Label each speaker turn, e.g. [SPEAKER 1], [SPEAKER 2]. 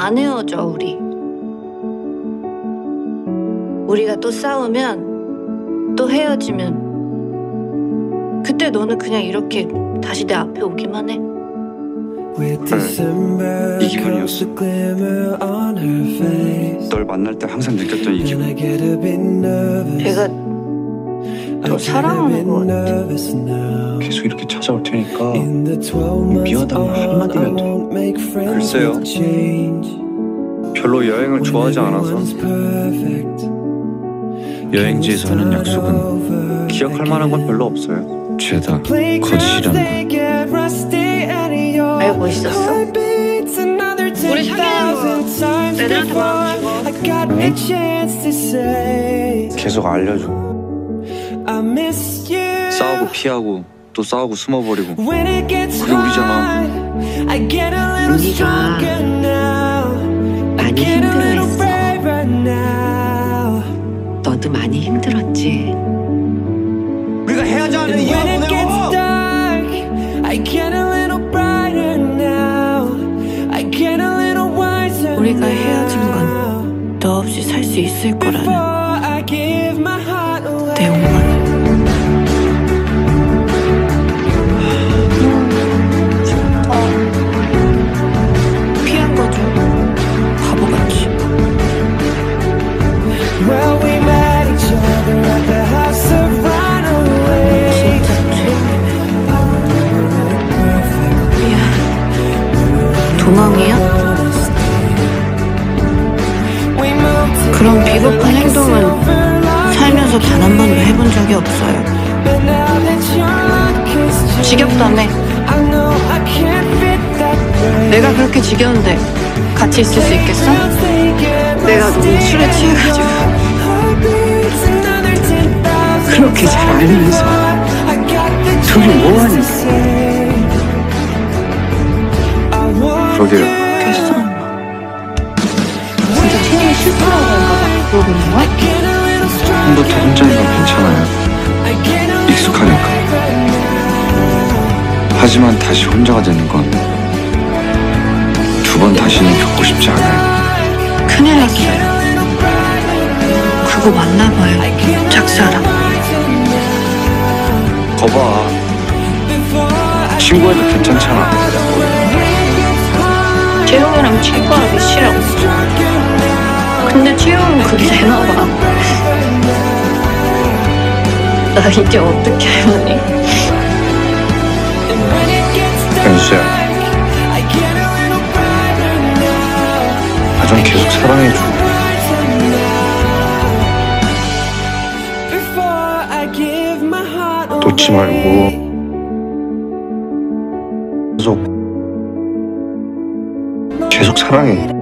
[SPEAKER 1] 안 헤어져 우리. 우리가 또 싸우면 또 헤어지면 그때 너는 그냥 이렇게 다시 내 앞에 오기만 해.
[SPEAKER 2] 이 기분이었어. 널 만날 때 항상 느꼈던 이 기분.
[SPEAKER 1] 내가 너 사랑하는 거 같아.
[SPEAKER 2] 계속 이렇게 찾아올 테니까 미안하다는 한마디면 돼. 글쎄요. 별로 여행을 좋아하지 않아서 여행지에서 하는 약속은 기억할 만한 건 별로 없어요. 죄다 거짓이라는 거.
[SPEAKER 1] 알고 있었어? 우리 사귀는 거 애들한테 말하고
[SPEAKER 2] 계속 알려줘. 싸우고 피하고 또 싸우고 숨어버리고 그게 우리잖아.
[SPEAKER 1] 우리가 많이 힘들어했어. 너도 많이 힘들었지.
[SPEAKER 2] 우리가 헤어져는 이유
[SPEAKER 1] 우리가 헤어진 건 너 없이 살 수 있을 거라는 내 욕망.
[SPEAKER 3] To
[SPEAKER 1] 그런 비겁한 행동은 살면서 단 한 번도 해본 적이 없어요. 지겹다며. 내가 그렇게 지겨운데 같이 있을 수 있겠어? 내가 너무 술에 취해가지고
[SPEAKER 3] Heartbeats another 10,000
[SPEAKER 1] 그렇게 잘 알면서 둘이 뭐
[SPEAKER 3] chance to
[SPEAKER 1] 진짜 거야?
[SPEAKER 3] little stronger
[SPEAKER 2] 처음부터 혼자인 건 괜찮아요. 익숙하니까. 하지만 다시 혼자가 되는 건 두 번 다시는 겪고 싶지 않아요.
[SPEAKER 1] 큰일 났어요 그거 만나봐요 작사랑
[SPEAKER 2] 거봐. 친구해도 괜찮잖아.
[SPEAKER 1] 재용이랑 친구하기 싫어 근데 채용은 그게 되나 봐 나 이제 어떻게 하니?
[SPEAKER 2] 연수야,
[SPEAKER 3] I get a little brighter now.
[SPEAKER 2] 나좀 계속 사랑해줘. 놓지. 말고 계속 계속 사랑해.